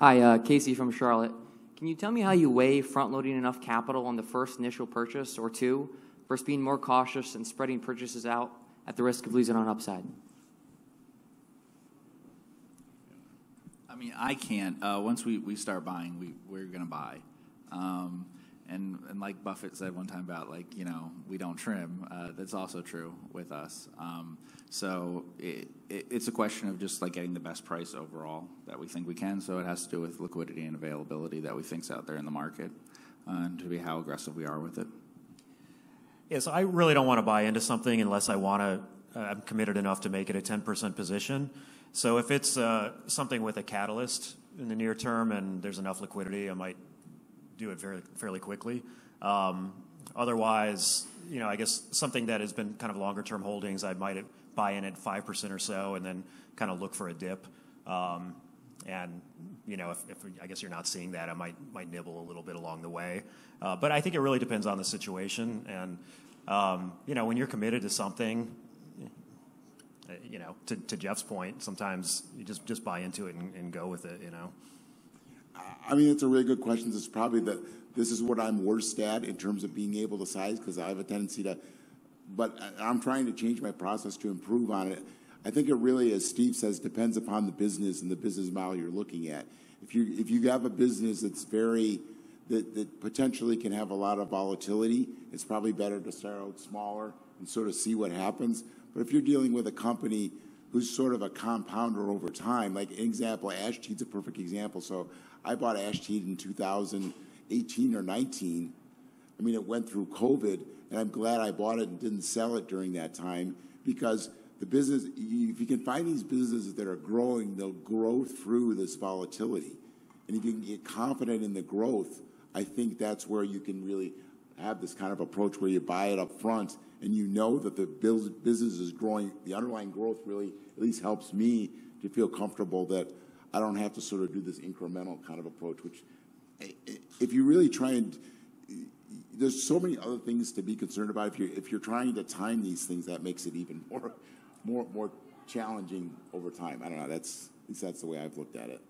Hi, uh, Casey from Charlotte. Can you tell me how you weigh front-loading enough capital on the first initial purchase or two versus being more cautious and spreading purchases out at the risk of losing on upside? I mean, I can't. Uh, once we, we start buying, we, we're going to buy. Um, and, and like Buffett said one time about like, you know, we don't trim, uh, that's also true with us. Um, so it, it, it's a question of just like getting the best price overall that we think we can. So it has to do with liquidity and availability that we think's out there in the market uh, and to be how aggressive we are with it. Yeah, so I really don't want to buy into something unless I want to, uh, I'm committed enough to make it a 10% position. So if it's uh, something with a catalyst in the near term and there's enough liquidity, I might do it very fairly quickly. Um, otherwise, you know, I guess something that has been kind of longer term holdings, I might buy in at 5% or so and then kind of look for a dip. Um, and you know, if, if, I guess you're not seeing that, I might might nibble a little bit along the way. Uh, but I think it really depends on the situation. And um, you know, when you're committed to something, you know, to, to Jeff's point, sometimes you just just buy into it and, and go with it. You know. I mean, it's a really good question. It's probably that this is what I'm worst at in terms of being able to size because I have a tendency to, but I'm trying to change my process to improve on it. I think it really, as Steve says, depends upon the business and the business model you're looking at. If you if you have a business that's very that, that potentially can have a lot of volatility, it's probably better to start out smaller and sort of see what happens. But if you're dealing with a company who's sort of a compounder over time, like an example, Ash a perfect example. So I bought Ash in 2018 or 19. I mean, it went through COVID, and I'm glad I bought it and didn't sell it during that time because the business, if you can find these businesses that are growing, they'll grow through this volatility. And if you can get confident in the growth, I think that's where you can really have this kind of approach where you buy it up front and you know that the business is growing. The underlying growth really at least helps me to feel comfortable that I don't have to sort of do this incremental kind of approach, which if you really try and there's so many other things to be concerned about. If you're if you're trying to time these things, that makes it even more more more challenging over time. I don't know. That's at least that's the way I've looked at it.